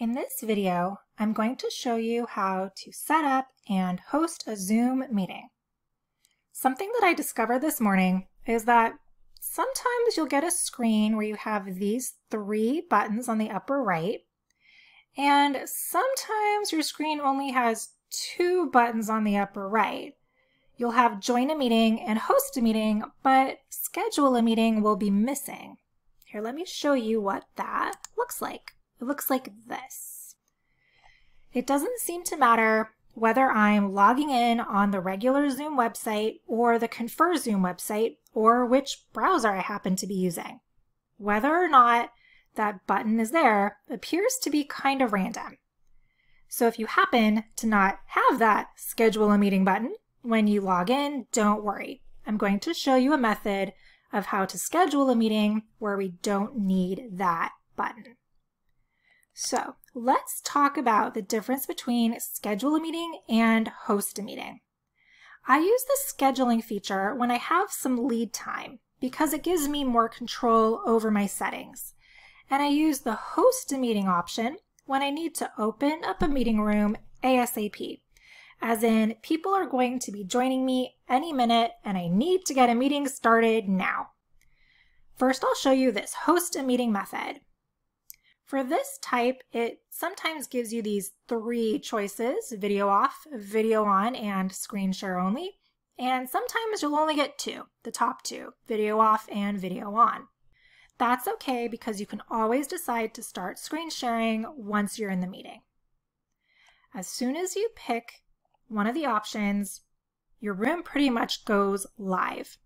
In this video, I'm going to show you how to set up and host a Zoom meeting. Something that I discovered this morning is that sometimes you'll get a screen where you have these three buttons on the upper right, and sometimes your screen only has two buttons on the upper right. You'll have join a meeting and host a meeting, but schedule a meeting will be missing. Here, let me show you what that looks like. It looks like this. It doesn't seem to matter whether I'm logging in on the regular Zoom website or the Confer Zoom website or which browser I happen to be using. Whether or not that button is there appears to be kind of random. So if you happen to not have that schedule a meeting button when you log in, don't worry. I'm going to show you a method of how to schedule a meeting where we don't need that button. So let's talk about the difference between schedule a meeting and host a meeting. I use the scheduling feature when I have some lead time because it gives me more control over my settings. And I use the host a meeting option when I need to open up a meeting room ASAP, as in people are going to be joining me any minute and I need to get a meeting started now. First, I'll show you this host a meeting method. For this type, it sometimes gives you these three choices, video off, video on, and screen share only. And sometimes you'll only get two, the top two, video off and video on. That's okay because you can always decide to start screen sharing once you're in the meeting. As soon as you pick one of the options, your room pretty much goes live.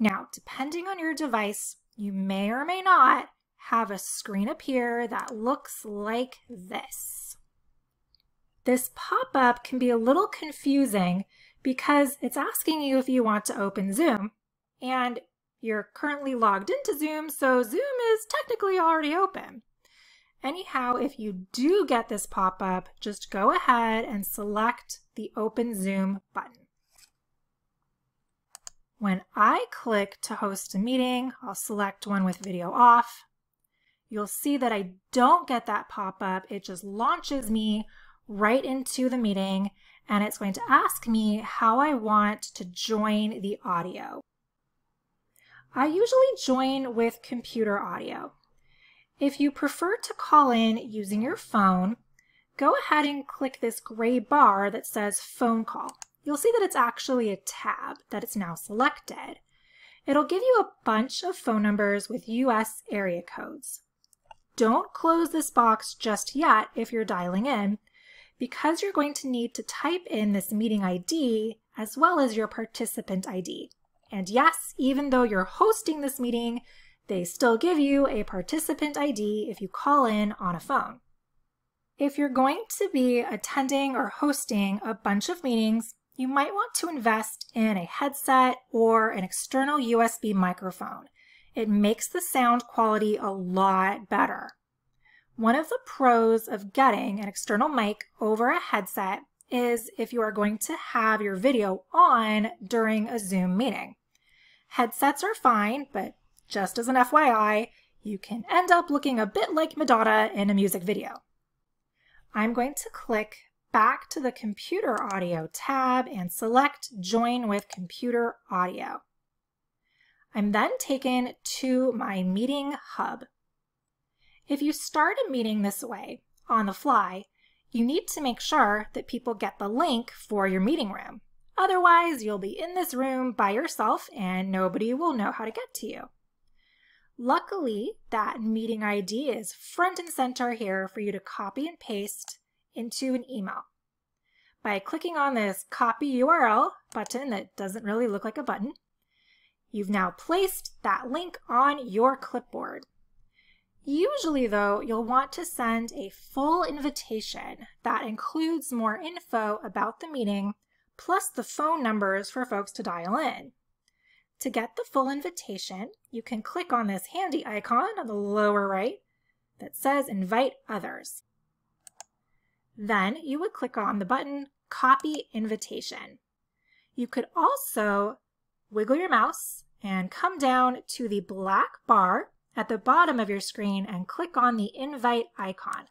Now, depending on your device, you may or may not have a screen appear that looks like this. This pop-up can be a little confusing because it's asking you if you want to open Zoom and you're currently logged into Zoom, so Zoom is technically already open. Anyhow, if you do get this pop-up, just go ahead and select the Open Zoom button. When I click to host a meeting, I'll select one with video off you'll see that I don't get that pop-up. It just launches me right into the meeting and it's going to ask me how I want to join the audio. I usually join with computer audio. If you prefer to call in using your phone, go ahead and click this gray bar that says phone call. You'll see that it's actually a tab that it's now selected. It'll give you a bunch of phone numbers with US area codes. Don't close this box just yet if you're dialing in, because you're going to need to type in this meeting ID as well as your participant ID. And yes, even though you're hosting this meeting, they still give you a participant ID if you call in on a phone. If you're going to be attending or hosting a bunch of meetings, you might want to invest in a headset or an external USB microphone it makes the sound quality a lot better. One of the pros of getting an external mic over a headset is if you are going to have your video on during a Zoom meeting. Headsets are fine, but just as an FYI, you can end up looking a bit like Madonna in a music video. I'm going to click back to the Computer Audio tab and select Join with Computer Audio. I'm then taken to my meeting hub. If you start a meeting this way, on the fly, you need to make sure that people get the link for your meeting room. Otherwise, you'll be in this room by yourself and nobody will know how to get to you. Luckily, that meeting ID is front and center here for you to copy and paste into an email. By clicking on this copy URL button that doesn't really look like a button, You've now placed that link on your clipboard. Usually though, you'll want to send a full invitation that includes more info about the meeting, plus the phone numbers for folks to dial in. To get the full invitation, you can click on this handy icon on the lower right that says Invite Others. Then you would click on the button Copy Invitation. You could also wiggle your mouse and come down to the black bar at the bottom of your screen and click on the invite icon.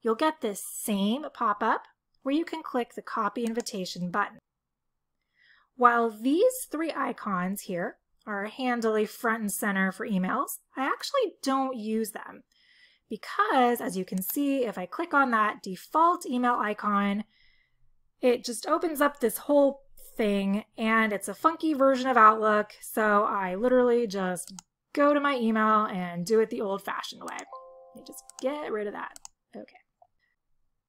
you'll get this same pop-up where you can click the copy invitation button. While these three icons here are handily front and center for emails, I actually don't use them because as you can see, if I click on that default email icon, it just opens up this whole thing and it's a funky version of Outlook. So I literally just go to my email and do it the old fashioned way. You just get rid of that. Okay.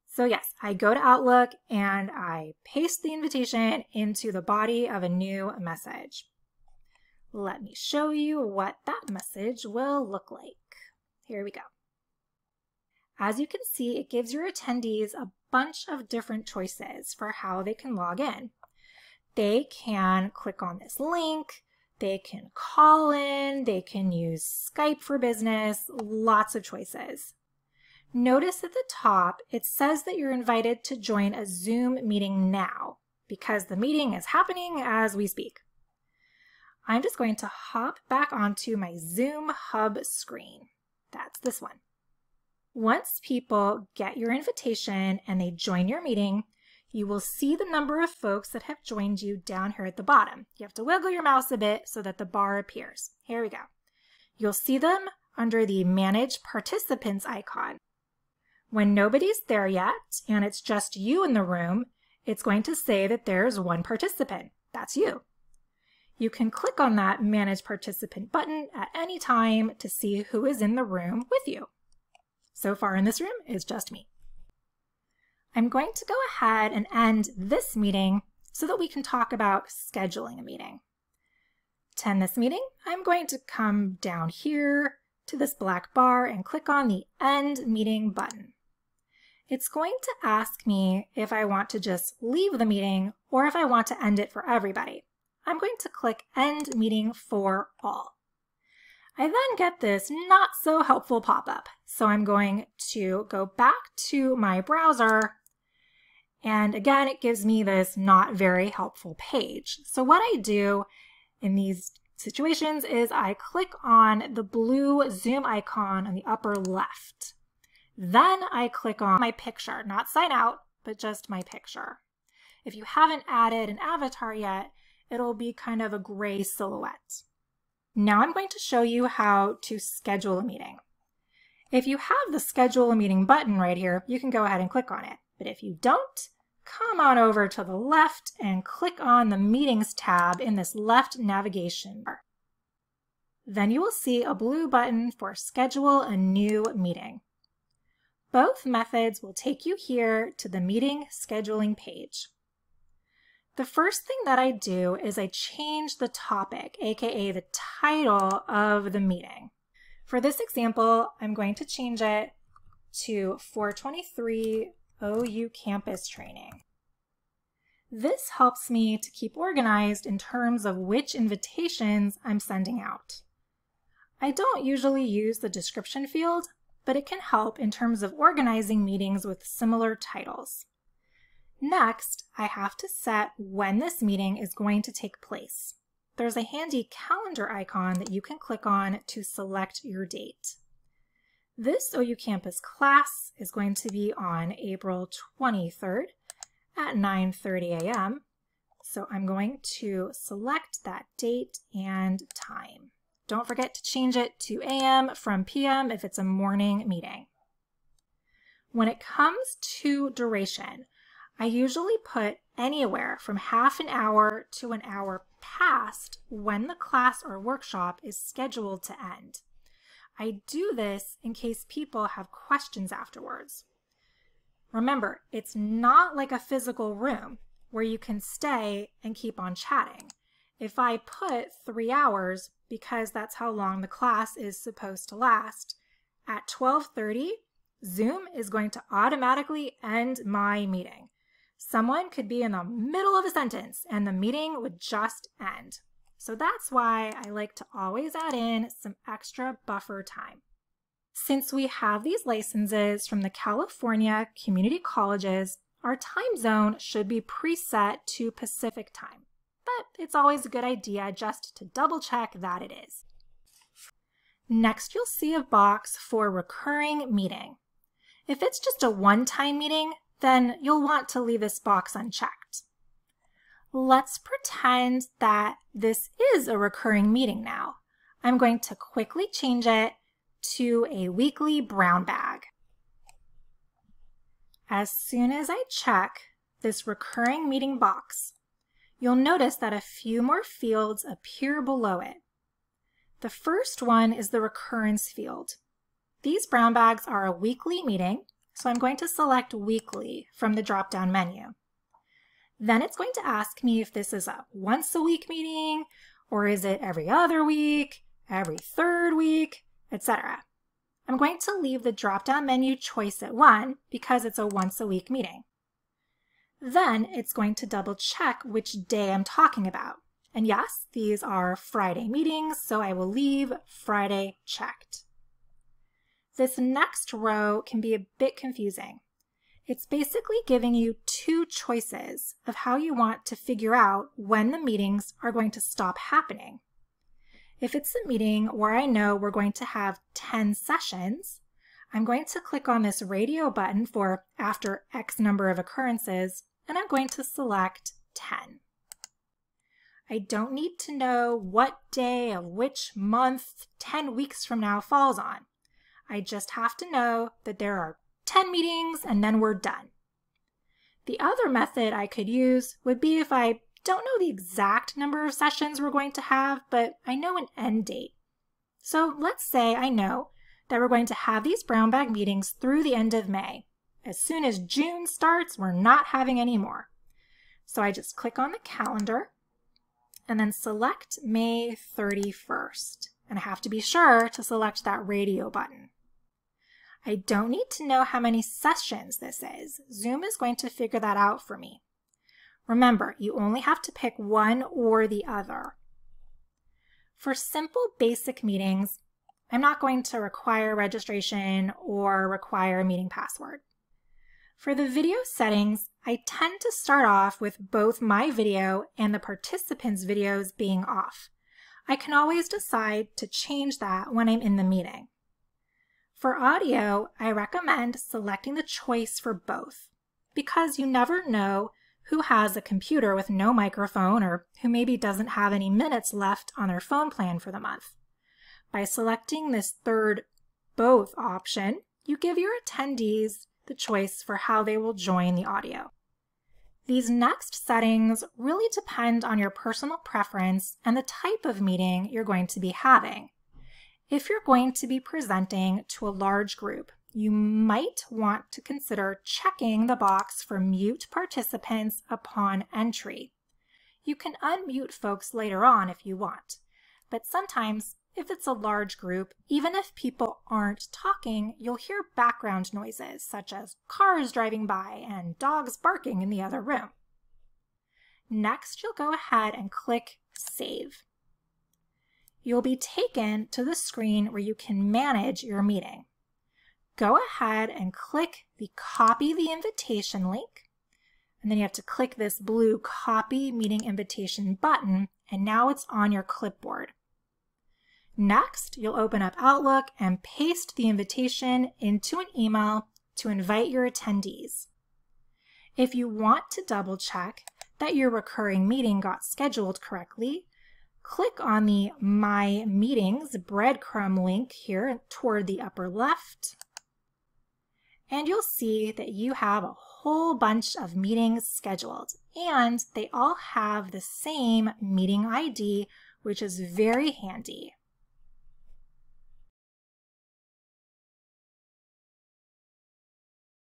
So yes, I go to Outlook and I paste the invitation into the body of a new message. Let me show you what that message will look like. Here we go. As you can see, it gives your attendees a bunch of different choices for how they can log in. They can click on this link, they can call in, they can use Skype for business, lots of choices. Notice at the top, it says that you're invited to join a Zoom meeting now because the meeting is happening as we speak. I'm just going to hop back onto my Zoom Hub screen. That's this one. Once people get your invitation and they join your meeting, you will see the number of folks that have joined you down here at the bottom. You have to wiggle your mouse a bit so that the bar appears. Here we go. You'll see them under the Manage Participants icon. When nobody's there yet and it's just you in the room, it's going to say that there's one participant. That's you. You can click on that Manage Participant button at any time to see who is in the room with you. So far in this room is just me. I'm going to go ahead and end this meeting so that we can talk about scheduling a meeting. To end this meeting, I'm going to come down here to this black bar and click on the End Meeting button. It's going to ask me if I want to just leave the meeting or if I want to end it for everybody. I'm going to click End Meeting for All. I then get this not so helpful pop-up. So I'm going to go back to my browser and again, it gives me this not very helpful page. So what I do in these situations is I click on the blue Zoom icon on the upper left. Then I click on my picture, not sign out, but just my picture. If you haven't added an avatar yet, it'll be kind of a gray silhouette. Now I'm going to show you how to schedule a meeting. If you have the schedule a meeting button right here, you can go ahead and click on it. But if you don't, come on over to the left and click on the meetings tab in this left navigation bar. Then you will see a blue button for schedule a new meeting. Both methods will take you here to the meeting scheduling page. The first thing that I do is I change the topic, aka the title of the meeting. For this example, I'm going to change it to 423 OU campus training. This helps me to keep organized in terms of which invitations I'm sending out. I don't usually use the description field, but it can help in terms of organizing meetings with similar titles. Next, I have to set when this meeting is going to take place. There's a handy calendar icon that you can click on to select your date. This OU Campus class is going to be on April 23rd at 9.30 a.m. So I'm going to select that date and time. Don't forget to change it to AM from PM if it's a morning meeting. When it comes to duration, I usually put anywhere from half an hour to an hour past when the class or workshop is scheduled to end. I do this in case people have questions afterwards. Remember, it's not like a physical room where you can stay and keep on chatting. If I put three hours, because that's how long the class is supposed to last, at 1230, Zoom is going to automatically end my meeting. Someone could be in the middle of a sentence and the meeting would just end. So that's why I like to always add in some extra buffer time. Since we have these licenses from the California Community Colleges, our time zone should be preset to Pacific time but it's always a good idea just to double check that it is. Next, you'll see a box for recurring meeting. If it's just a one-time meeting, then you'll want to leave this box unchecked. Let's pretend that this is a recurring meeting now. I'm going to quickly change it to a weekly brown bag. As soon as I check this recurring meeting box, you'll notice that a few more fields appear below it. The first one is the recurrence field. These brown bags are a weekly meeting, so I'm going to select weekly from the drop-down menu. Then it's going to ask me if this is a once a week meeting, or is it every other week, every third week, etc. I'm going to leave the drop-down menu choice at 1 because it's a once a week meeting. Then it's going to double check which day I'm talking about. And yes, these are Friday meetings, so I will leave Friday checked. This next row can be a bit confusing. It's basically giving you two choices of how you want to figure out when the meetings are going to stop happening. If it's a meeting where I know we're going to have 10 sessions, I'm going to click on this radio button for after X number of occurrences, and I'm going to select 10. I don't need to know what day of which month 10 weeks from now falls on. I just have to know that there are 10 meetings and then we're done. The other method I could use would be if I don't know the exact number of sessions we're going to have, but I know an end date. So let's say I know that we're going to have these brown bag meetings through the end of May. As soon as June starts, we're not having any more. So I just click on the calendar and then select May 31st. And I have to be sure to select that radio button. I don't need to know how many sessions this is. Zoom is going to figure that out for me. Remember, you only have to pick one or the other. For simple basic meetings, I'm not going to require registration or require a meeting password. For the video settings, I tend to start off with both my video and the participants' videos being off. I can always decide to change that when I'm in the meeting. For audio, I recommend selecting the choice for both because you never know who has a computer with no microphone or who maybe doesn't have any minutes left on their phone plan for the month. By selecting this third both option, you give your attendees the choice for how they will join the audio. These next settings really depend on your personal preference and the type of meeting you're going to be having. If you're going to be presenting to a large group, you might want to consider checking the box for mute participants upon entry. You can unmute folks later on if you want, but sometimes if it's a large group, even if people aren't talking, you'll hear background noises such as cars driving by and dogs barking in the other room. Next, you'll go ahead and click Save. You'll be taken to the screen where you can manage your meeting go ahead and click the copy the invitation link. And then you have to click this blue copy meeting invitation button and now it's on your clipboard. Next, you'll open up Outlook and paste the invitation into an email to invite your attendees. If you want to double check that your recurring meeting got scheduled correctly, click on the My Meetings breadcrumb link here toward the upper left and you'll see that you have a whole bunch of meetings scheduled and they all have the same meeting ID, which is very handy.